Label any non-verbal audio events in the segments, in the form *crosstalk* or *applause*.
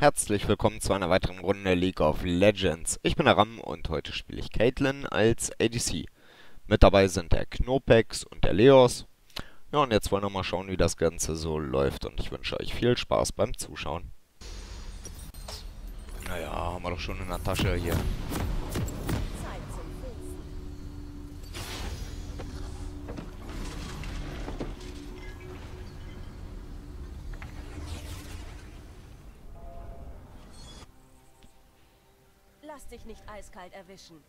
Herzlich willkommen zu einer weiteren Runde League of Legends. Ich bin der Ram und heute spiele ich Caitlyn als ADC. Mit dabei sind der Knopex und der Leos. Ja, und jetzt wollen wir mal schauen, wie das Ganze so läuft. Und ich wünsche euch viel Spaß beim Zuschauen. Naja, haben wir doch schon in der Tasche hier. Nicht eiskalt erwischen.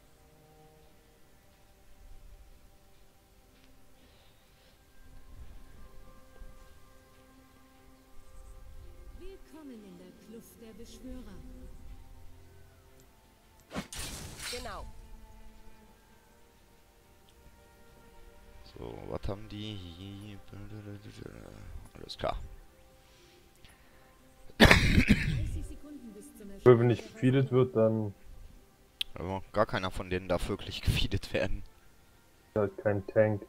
Willkommen in der Kluft der Beschwörer. Genau. So, was haben die? Alles klar. 30 Sekunden bis zum Erscheinen Wenn nicht gefeedet wird, dann Aber gar keiner von denen darf wirklich *laughs* gefeedet werden. ist halt kein Tank.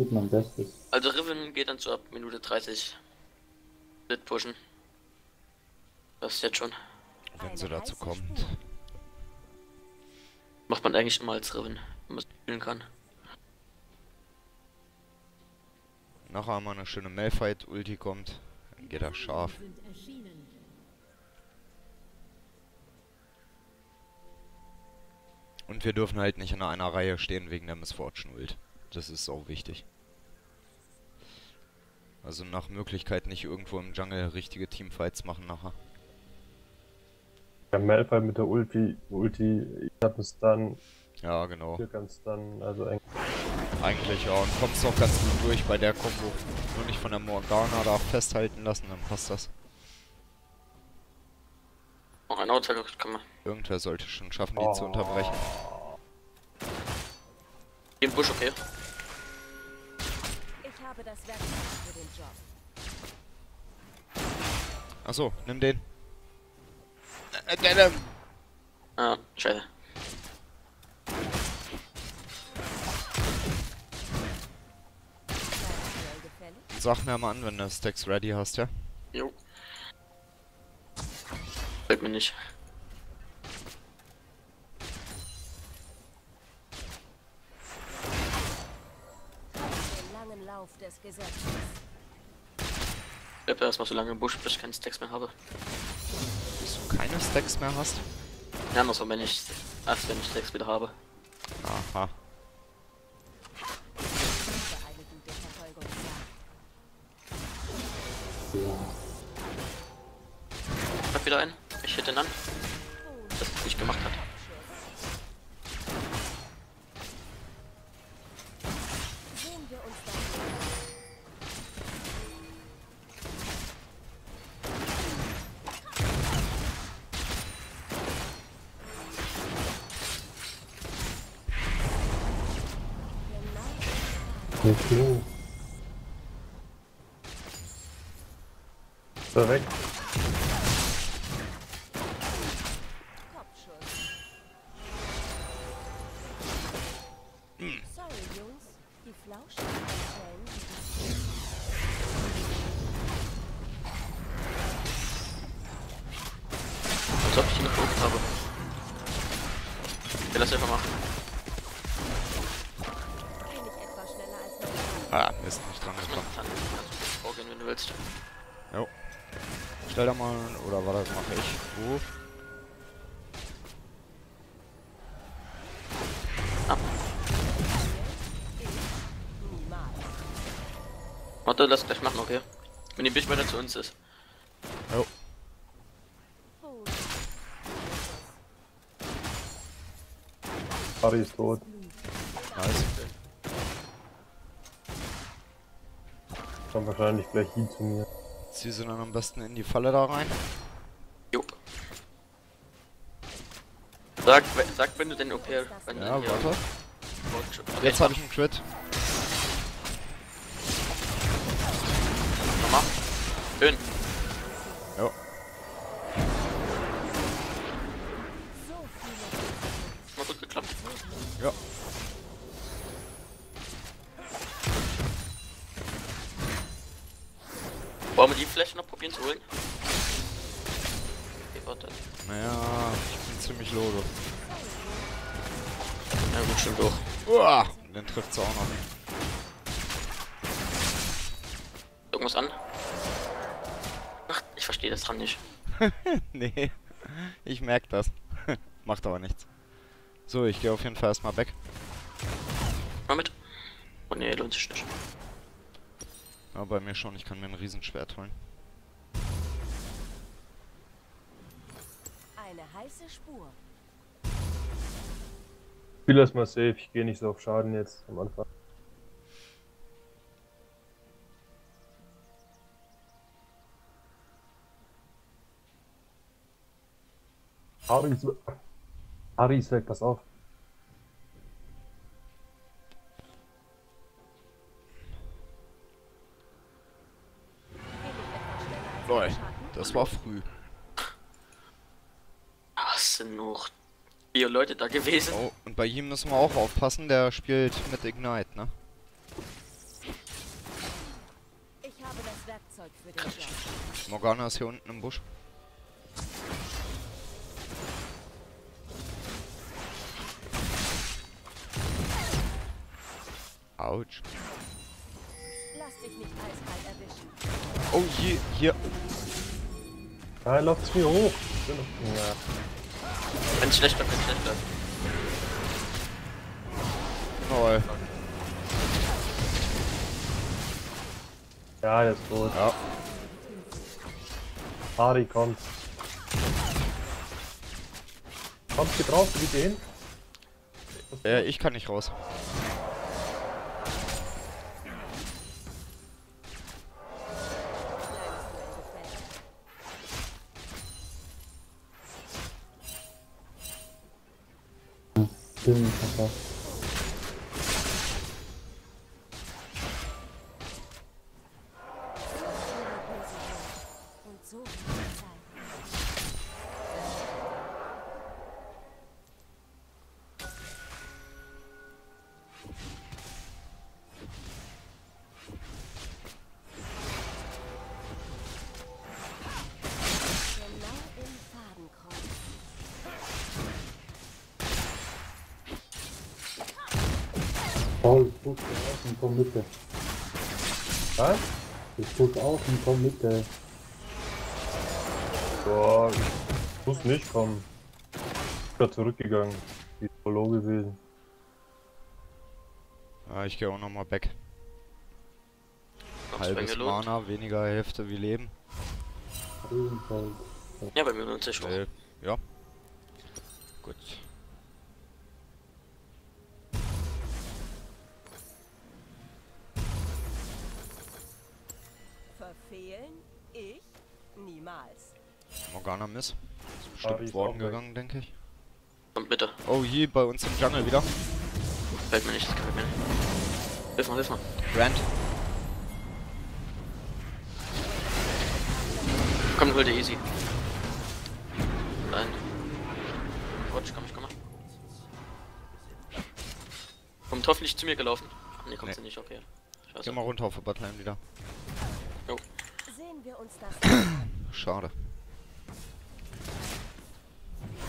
Tut mein Bestes. Also Riven geht dann so ab Minute 30. Mit pushen. Das ist jetzt schon. Wenn sie dazu kommt. Macht man eigentlich immer als Riven, wenn man es spielen kann. Nachher mal eine schöne Malfight-Ulti kommt. Dann geht er scharf. Und wir dürfen halt nicht in einer Reihe stehen wegen der Missfortune Ult. Das ist auch wichtig. Also nach Möglichkeit nicht irgendwo im Jungle richtige Teamfights machen nachher. Der Malphite mit der Ulti, Ulti, ich hab einen Stun, Ja, genau. hier kann Stun, also eigentlich Eigentlich ja. Und kommst auch ganz gut durch bei der Combo. Nur nicht von der Morgana da festhalten lassen, dann passt das. Auch ein Outsider kann man. Irgendwer sollte schon schaffen, die zu unterbrechen. Im Busch, okay. Ich habe das Werkzeug für den Job. Achso, nimm den. Äh, get him! Ah, scheiße. Sag mir mal an, wenn du Stacks ready hast, ja? Jo. Fällt mir nicht. Lauf des Gesetzes. Ich bleib erstmal so lange im Busch, bis ich keinen Stacks mehr habe. Bis du keine Stacks mehr hast? Ja, andersrum, wenn ich, erst wenn ich Stacks wieder habe. Aha. Ich hab wieder einen. Ich hätte ihn an, Als ob ich ihn gefunden habe. Einfach machen. Ich etwas schneller als mein Ah, Mist, nicht dran gekommen. Vorgehen, wenn du willst. Jo. Stell da mal, oder war das mache ich? Wo? Warte, lass gleich machen, okay? Wenn die Bisch weiter zu uns ist. Jo. Oh, Harry ist tot. Nice. Kommt wahrscheinlich gleich hin zu mir. Zieh sie dann am besten in die Falle da rein. Jo. Sag, sag wenn du den OP... Wenn Ja, hier- warte. Okay, Jetzt habe ich einen Crit. Nochmal. Schön. Viele Mal gut geklappt. Ja. Wollen wir die vielleicht noch probieren zu holen? Naja, ich bin ziemlich lose. Ja gut, schon durch. Uah, dann trifft's auch noch. Irgendwas an? Ach, ich verstehe das dran nicht. *laughs* nee, ich merk das. *laughs* Macht aber nichts. So, ich gehe auf jeden Fall erstmal weg. Mal mit. Oh nee, lohnt sich nicht. Ja, bei mir schon, ich kann mir ein Riesenschwert holen. Eine heiße Spur. Ich spiele erstmal safe, ich gehe nicht so auf Schaden jetzt am Anfang. Harry ist, Harry ist weg, pass auf. Schatten? das war früh. Es sind noch vier Leute da gewesen. Oh, und bei ihm müssen wir auch aufpassen, der spielt mit Ignite, ne? Ich habe das Werkzeug für den Job. Morgana ist hier unten im Busch. Autsch. Lass dich nicht eiskalt erwischen. Oh je, hier. Ja, er läuft zu mir hoch. Ich bin noch- Ja. Wenn schlecht bleibt, wenn schlecht bleibt. Lol. ja, der ist tot. Ja. Harry kommt. Kommst du drauf, wie den? Äh, ich kann nicht raus. Paul, guck auf und komm Mitte. Was? Ich auf und komm Mitte. Boah, ich muss nicht kommen. Ich bin zurückgegangen. Die ist voll low gewesen. Ja, ich gehe auch nochmal weg. Hab's bei Halbes. Mana, weniger Hälfte wie Leben. Ja, bei mir lohnt sich. Äh, ja. Gut. Morgana Miss. Ist bestimmt worden gegangen, denke ich. Kommt bitte. Oh je, bei uns im Jungle wieder. Fällt mir nicht, das gefällt mir nicht. Hilf mal, hilf mal. Brand. Komm, hol dir easy. Nein. Watch, komm, ich komm mal. Kommt hoffentlich zu mir gelaufen. Nee, kommt Nee. sie nicht, okay. Geh Scheiße. mal runter auf Botline wieder. Jo. Sehen wir uns das an. Schade.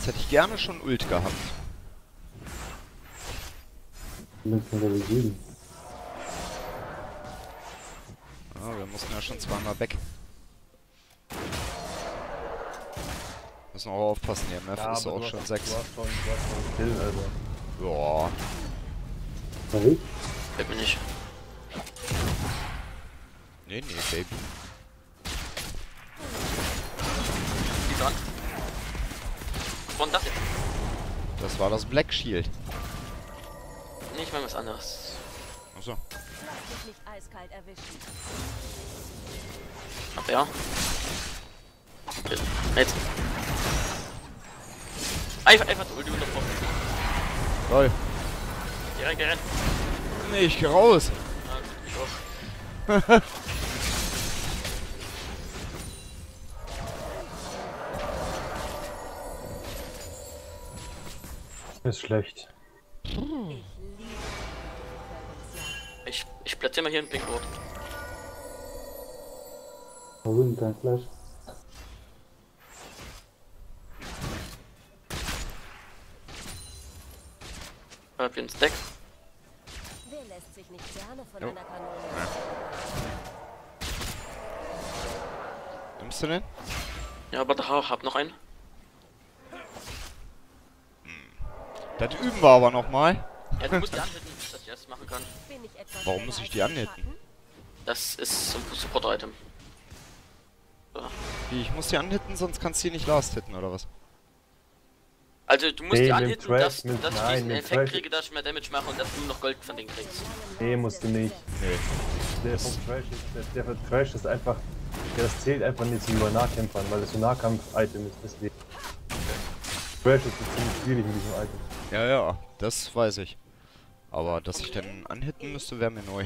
Jetzt hätte ich gerne schon Ult gehabt. Mit Level 7. Ja, wir mussten ja schon zweimal weg. Müssen auch aufpassen, die MF ist aber auch schon hast, 6. Du hast schon, du hast schon Kill, also. Ja, Sorry? Fällt mir nicht. nee, nee, Baby. Die dran. War denn das jetzt? Das war das Black Shield. Nee, ich meine was anderes. Achso. Ach ja. Jetzt. Einfach, einfach die Ulti unterbrochen. Lol. Geh rein, geh rein. Nee, ich geh raus. Ah, ich auch. *laughs* Ist schlecht. Ich, ich platziere mal hier einen Pinkrot. Hol ihn dein Fleisch. Hab hier einen Stack. Wer lässt sich nicht gerne von einer Kanone? Nimmst du den? Ja, aber da hab noch einen. Das üben wir aber nochmal. Ja, du musst die anhitten, dass ich das machen kann. Ich Warum muss ich die anhitten? Das ist ein Support-Item. So. Wie, Ich muss die anhitten, sonst kannst du die nicht last hitten, oder was? Also du musst Nee, die anhitten, Trash, dass, mit- dass ich nein, diesen mit Effekt Trash. kriege, dass ich mehr Damage mache und dass du noch Gold von denen kriegst. Nee, musst du nicht. Nee. Der vom Trash ist, der, der Trash ist einfach, das zählt einfach nicht zu Nahkämpfern, weil das so ein Nahkampf-Item ist, deswegen. Trash ist ziemlich schwierig mit diesem Item. Ja, ja, das weiß ich. Aber dass ich den anhitten müsste, wäre mir neu.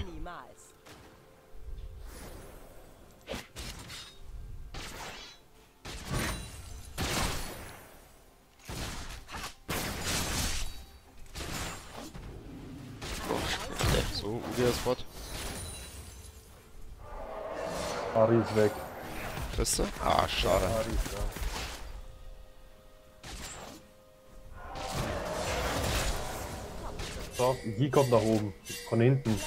So, Bot. Ari ist weg. Bist du? Ah, schade. Ari So, die kommt nach oben. Von hinten.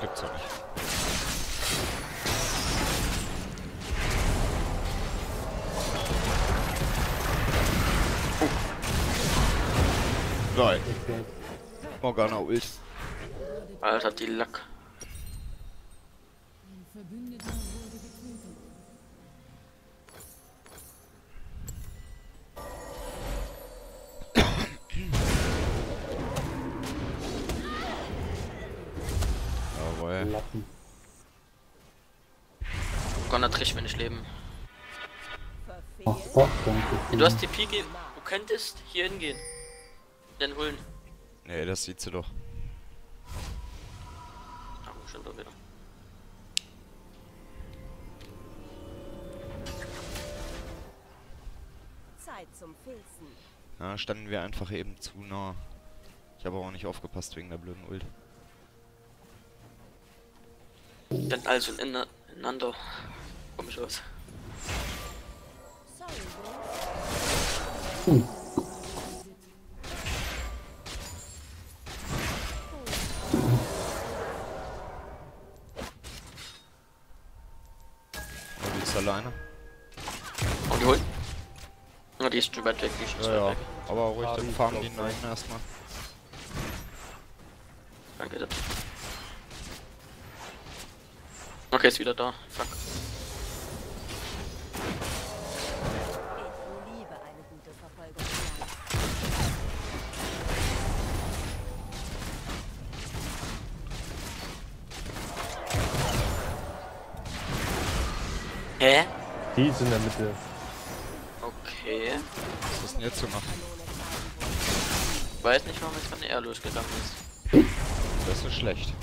Gibt's doch nicht. Geil. Morgana ult. Alter, die Lack. Könntest hier hingehen. Den holen. Nee, das sieht sie doch. Ah, schon da wieder. Zeit zum Filzen. Ja, standen wir einfach eben zu nah. Ich habe auch nicht aufgepasst wegen der blöden Ult. Dann also ineinander. Komisch aus. Oh, die ist alleine. Und die holen. Na, die ist schon weit weg. Die ist schon Ja, weit ja. weg. Aber ruhig Ah, Farm ist die neuen erstmal. Danke. Das. Okay, ist wieder da. Fuck. Hä? Die ist in der Mitte. Okay. Was ist denn jetzt zu machen? Ich weiß nicht, warum jetzt von R losgegangen ist. Das ist schlecht.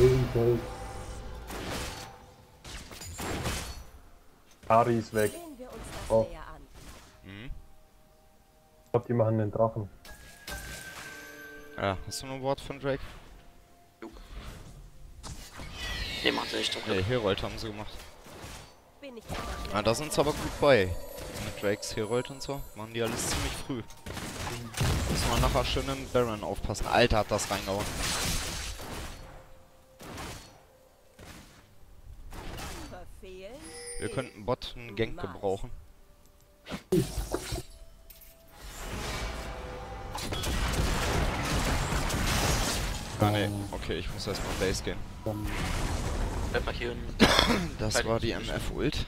Jedenfalls. Ari ist weg. Oh. Mhm. Ich glaube, die machen den Drachen. Ja, hast du noch ein Wort von Drake? Macht sie nicht. zum Glück. Nee, Herold haben sie gemacht. Ich Ah, da sind sie aber gut bei. Mit Drakes Herold und so. Machen die alles ziemlich früh. Müssen wir nachher schön im Baron aufpassen. Alter, hat das reingehauen. Wir könnten Bot einen Gank gebrauchen. Ah ne, okay, ich muss erstmal Base gehen. Bleib mal hier. Das war die MF-Ult.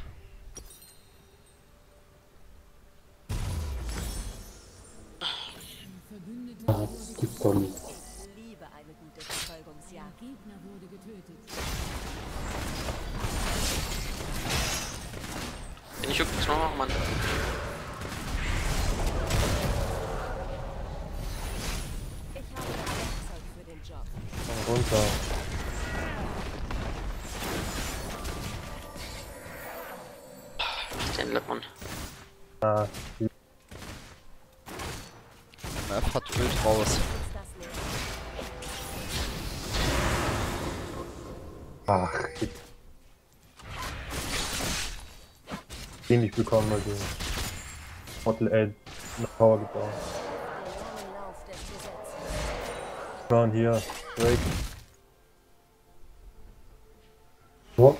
Ach, shit. Den nicht bekommen, weil du Hotel äh, eine Power Gesetzes. Brown hier, Drake. Oh,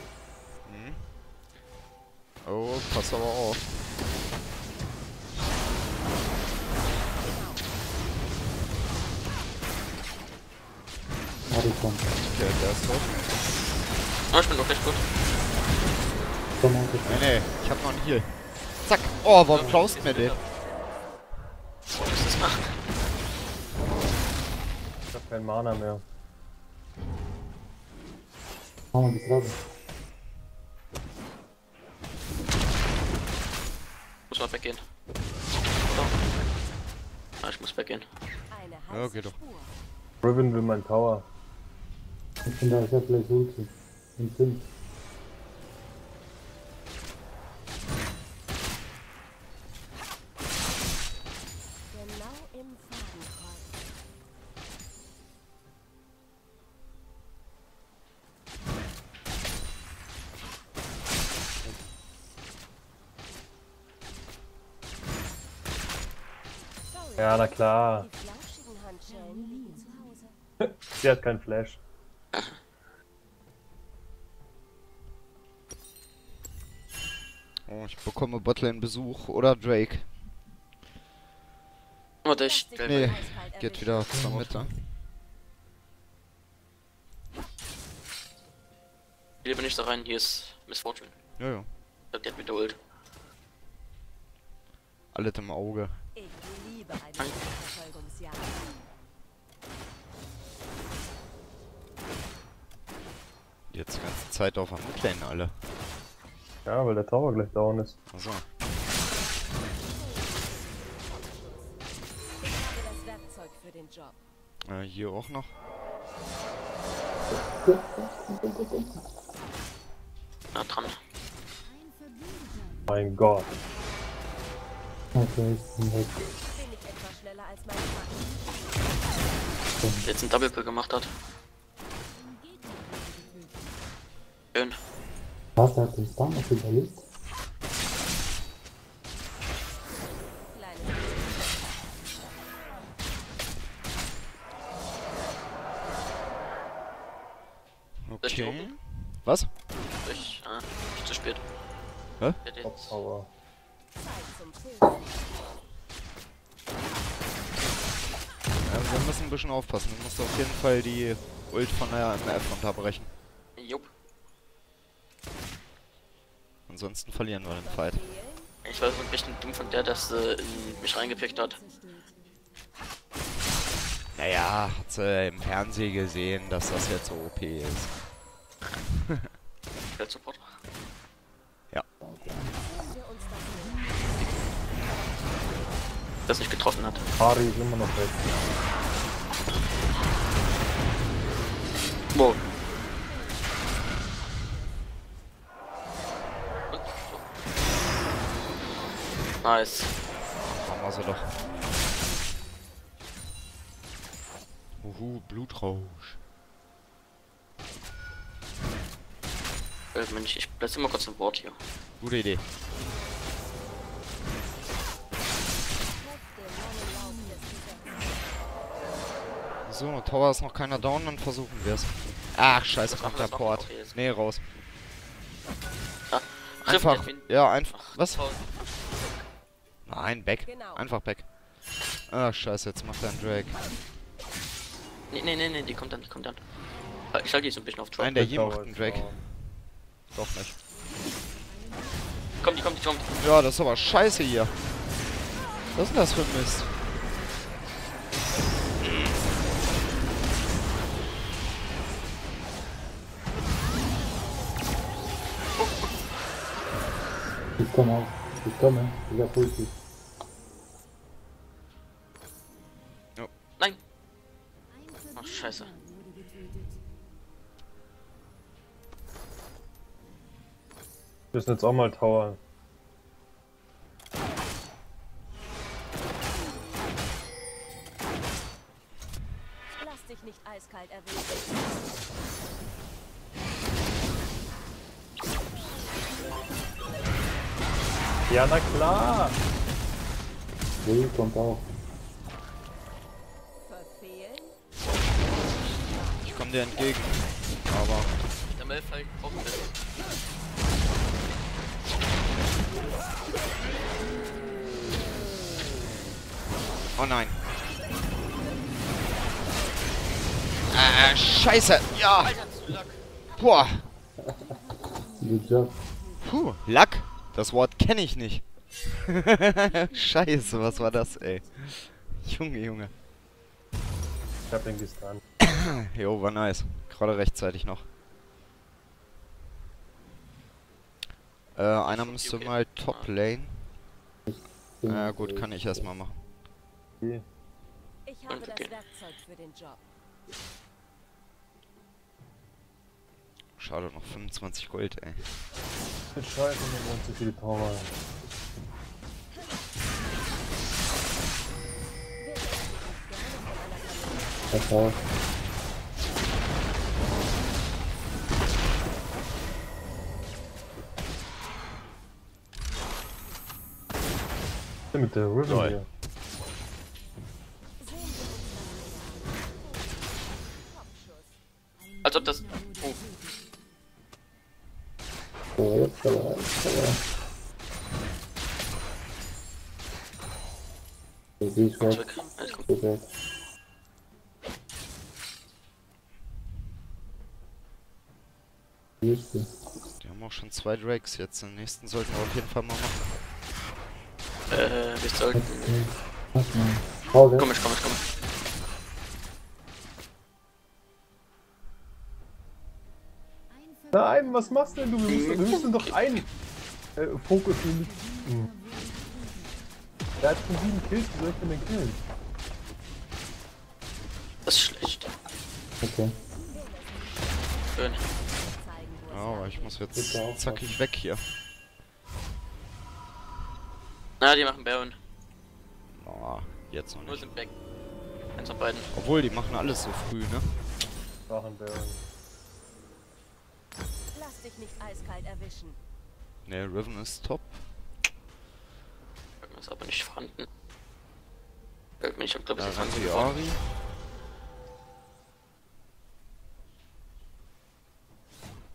Oh, pass aber auf. Harrison. Okay, der ist tot. Oh, ich bin doch recht gut. Nee, nee, ich hab noch einen Heal. Zack. Oh, warum klaust mir den? Was ist das? Ach, Ich hab keinen Mana mehr. Machen wir die Frage. muss mal weggehen. So. Ah, ich muss weggehen. Ja, geht doch. Riven will mein Tower. Ich bin da, ich hab gleich Ulti. Und sind. Genau im Fadenkreuz. Sorry, Ja, na klar. die flauschigen Handschellen liegen zu Hause. Sie hat keinen Flash. Ich bekomme Botlane Besuch. Oder Drake. Warte, ich. Nee, eiskalt geht wieder zur Mitte. Ich lebe nicht da rein, hier ist Miss Fortune. Ja, ja. Ich glaub, die hat wieder Ult. Alles im Auge. Ich liebe eine Verfolgungsjagd. Jetzt ganze Zeit auf der Midlane alle. Ja, weil der Tower gleich down ist. Achso. Ich habe das Werkzeug für den Job. Äh, hier auch noch. Na, dran. Mein Gott. Okay, ich bin weg. Bin ich etwas schneller als mein Mann? Der jetzt einen Double Kill gemacht hat. Schön. Was, er hat den noch überlebt? Ich Okay. oben? Was? Ich, ah, nicht zu spät. Hä? Der Pulsen. Ja, wir müssen ein bisschen aufpassen. Du musst auf jeden Fall die Ult von der MF unterbrechen. jupp. Ansonsten verlieren wir den Fight. Ich war so ein bisschen dumm von der, dass sie in mich reingepickt hat. Naja, hat sie im Fernsehen gesehen, dass das jetzt so OP ist. Uns das an. Das nicht getroffen hat. Ari ist immer noch weg. Wow. Nice. Haben wir sie doch. Uhu, Blutrausch. Äh, Mensch, ich platziere mal kurz ein Wort hier. Gute Idee. So, Tower ist noch keiner down, dann versuchen wir es. Ach, scheiße, machen der? Port. Nee, raus. Ah, Einfach, ja, einfach. Ach, Was? Nein, back. Genau. Einfach back. Ach, scheiße, jetzt macht er einen Drake. Nee, nee, nee, nee, die kommt dann, die kommt dann. Ah, ich halte die so ein bisschen auf Drop. Nein, der hier macht einen Drake. Doch nicht. Komm, die kommt, die kommt. Ja, das ist aber scheiße hier. Was ist denn das für ein Mist? Ich komme auch. Ich komme. Ich hab Ulti. Ach, scheiße. Wir müssen jetzt auch mal Tower. Lass dich nicht eiskalt erwischen. Ja, na klar! Will kommt auch. Ich komme dir entgegen. Aber Der braucht ein bisschen. Oh nein. Äh, scheiße. Ja. Boah. Good job. Puh. Lack. Das Wort kenne ich nicht. *laughs* scheiße, was war das, ey? Junge, Junge. Ich hab den gestunt. *clears throat* Jo, war nice. Gerade rechtzeitig noch. Äh, einer müsste okay. mal Top Lane. Bin, Ja gut, äh, kann ich erstmal machen. Okay. Ich habe das. Werkzeug für den Job. Schade, noch 25 Gold, ey. Mit Scheiße, wir wollen zu viele Power. Pass Mit der Riven Lol. hier. Als ob das. Oh, sie ist weg. Sie ist weg. Die haben auch schon zwei Drakes jetzt. Den nächsten sollten wir auf jeden Fall mal machen. Äh, wir sollten. Komm ich, komm ich, komm ich. Ein Nein, was machst denn du? Wir müssen, wir müssen doch einen äh, Fokus mit. Hm. Der hat schon sieben Kills, wie soll ich denn den killen? Das ist schlecht. Okay. Schön. Aber ich muss jetzt zackig weg hier. Na, die machen Baron. Oh, jetzt noch Nur nicht. sind weg. Eins von beiden. Obwohl, die machen alles so früh, ne? Machen wir. Lass dich nicht eiskalt erwischen. Ne, Riven ist top. Baron ist aber nicht vorhanden. Fällt mir nicht, ich glaube, sie so vor. Ari.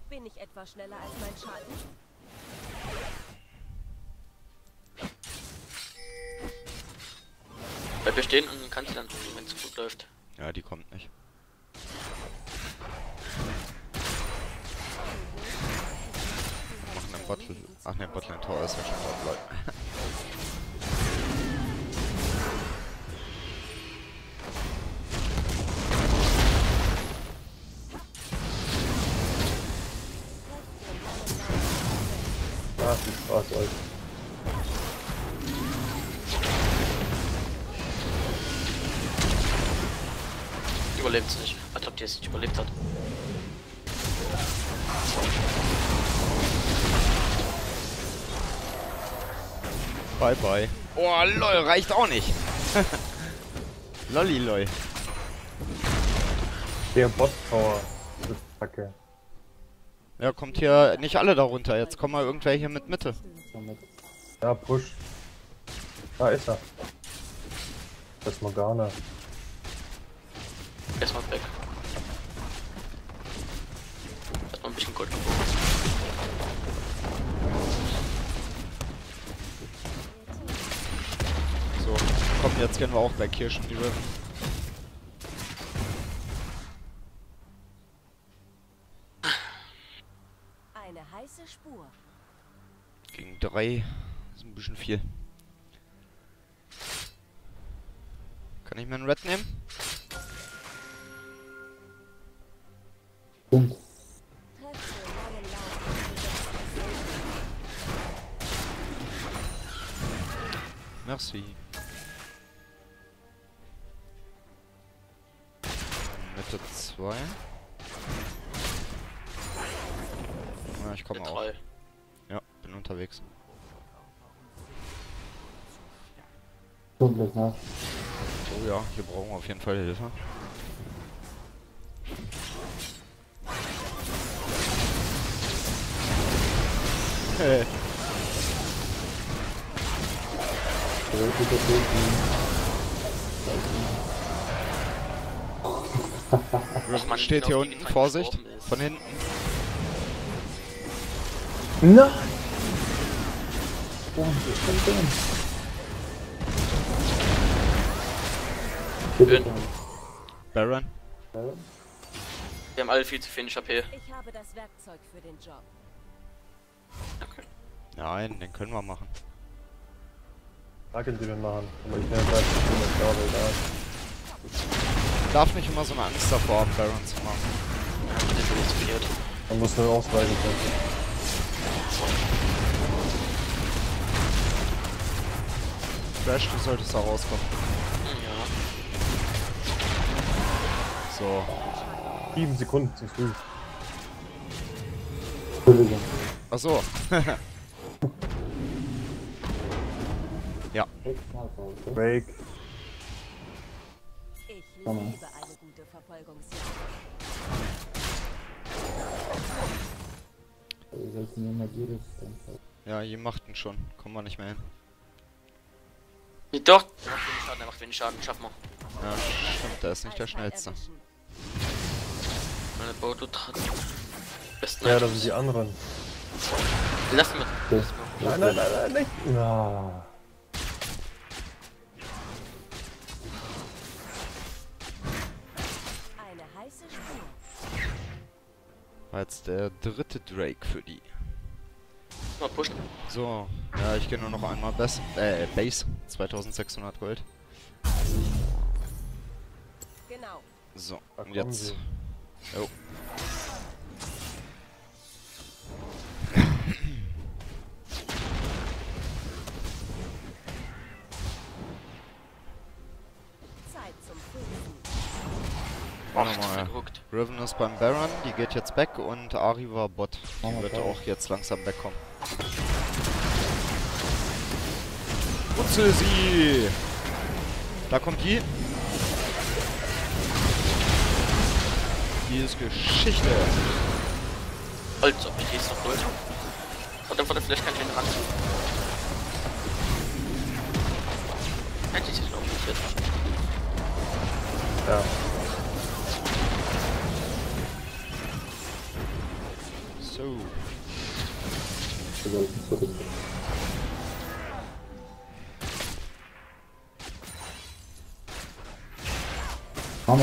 Bin ich etwa schneller als mein Schatten? Hier stehen und dann kann sie dann, wenn es gut läuft. Ja, die kommt nicht. Machen einen Bottle. Ach ne, Bottle Tower ist ja schon dort, Leute. Überlebt es nicht. Als ob die es nicht überlebt hat. Bye bye. Oh, lol, reicht auch nicht. *laughs* Lolli, lol. Der Bot Power. Das ist kacke. Ja, kommt hier nicht alle darunter. Jetzt kommen mal irgendwer hier mit Mitte. Ja, Push. Da ist er. Das ist Morgana. Erstmal weg. Erstmal ein bisschen Gold gebraucht. So, komm, jetzt gehen wir auch weg. Hier schon die Riven. Eine heiße Spur. Gegen drei ist ein bisschen viel. Kann ich mir einen Red nehmen? Hier brauchen wir auf jeden Fall Hilfe. Hey. *laughs* Riven man steht hier unten, Vorsicht. Von hinten. Nein! Boom, boom, boom. Schön. Bitte, Baron. Baron. Wir haben alle viel zu wenig HP. Ich habe das Werkzeug für den Job. Nein, den können wir machen. Da können sie mir machen. Aber ich werde gleich ich glaube, egal. Darf nicht immer so eine Angst davor haben, Baron zu machen. Das ist funktioniert. Man muss nur ausweichen können. Crash, du solltest da rauskommen. So. Sieben Sekunden zu früh. Sechs Mal Pause. Break. Ich Komm mal. liebe eine gute Verfolgungsjagd. Ja, ihr macht ihn schon. Kommen wir nicht mehr hin. Doch! Der macht wenig Schaden. Schaffen wir. Ja, stimmt, der ist nicht der schnellste. Meine Boto hat. Besten Ja, das sind die anderen. Lass mir. Okay. Nein, nein, nein, nein, nicht. Na. Eine heiße Spur. War jetzt der dritte Drake für die. Mal pushen. So, ja, ich gehe nur noch einmal Bas äh, Base. 2600 Gold. Genau. So, Da und jetzt. sie. Oh. Verrückt. Riven ist beim Baron, die geht jetzt back und Ari war Bot. Die Oh, wird okay. auch jetzt langsam wegkommen. Putze sie! Da kommt die. Die ist Geschichte. Als ob ich jetzt noch wollte. Und dann von der Flash kann ich ihn ran. Hätte ich sich noch nicht jetzt. Ja. So. Wir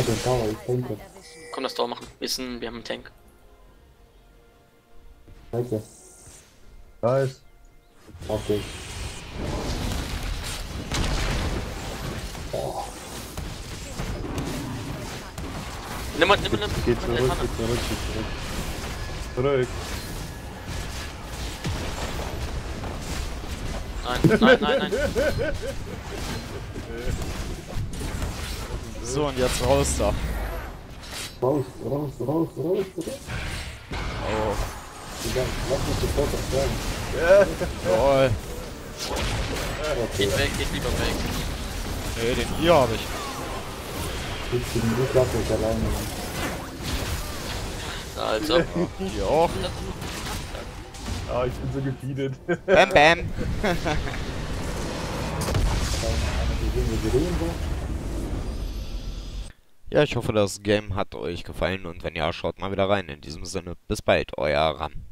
den Tower, ich denke. Komm, das Tor machen. Wir, sind, wir haben einen Tank. Weiter. Nice. Okay. Nimm mal, nimm mal, nimm Geh mal zurück, den geh zurück, geh zurück. Zurück. Nein, nein, nein, nein. So, und jetzt raus da. Raus, raus, raus, raus, raus. Oh, Egal, lass mich sofort erklären. toll. Geht weg, geht lieber weg. Nee, den hier habe ich. Ich bin nicht lasse ich alleine. Also, Hier auch. Ah, ich bin so gefeedet. Bam, bam. *laughs* Eine gesehen, wie gereden war. Ja, ich hoffe, das Game hat euch gefallen und wenn ja, schaut mal wieder rein. In diesem Sinne, bis bald, euer Ram.